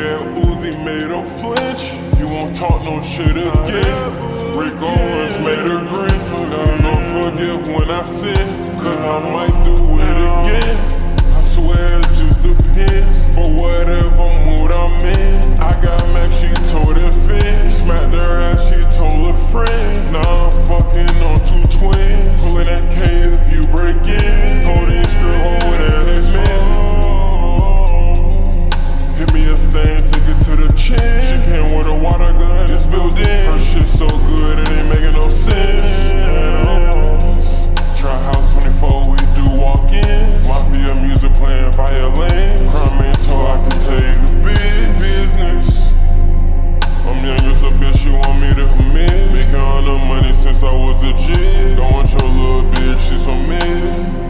Yeah, Uzi made her flinch. You won't talk no shit again. Rick Owens made her grin. Don't forgive when I sin, cause I might do it again. I swear it just depends for whatever mood I'm in. I was a G. Don't want your little bitch, She's so mean.